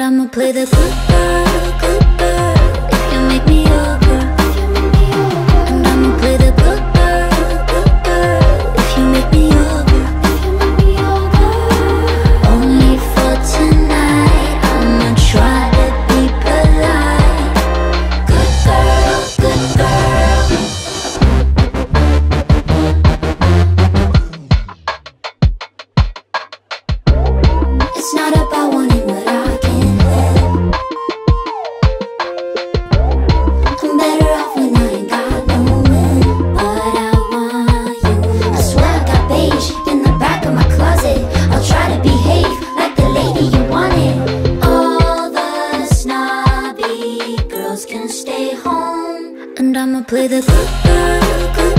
I'ma play the good part. with a good good, Good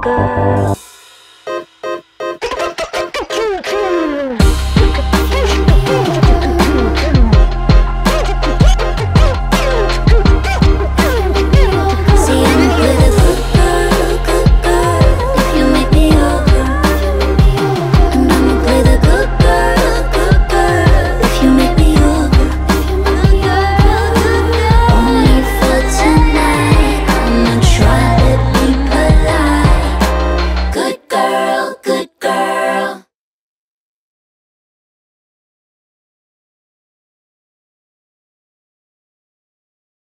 good.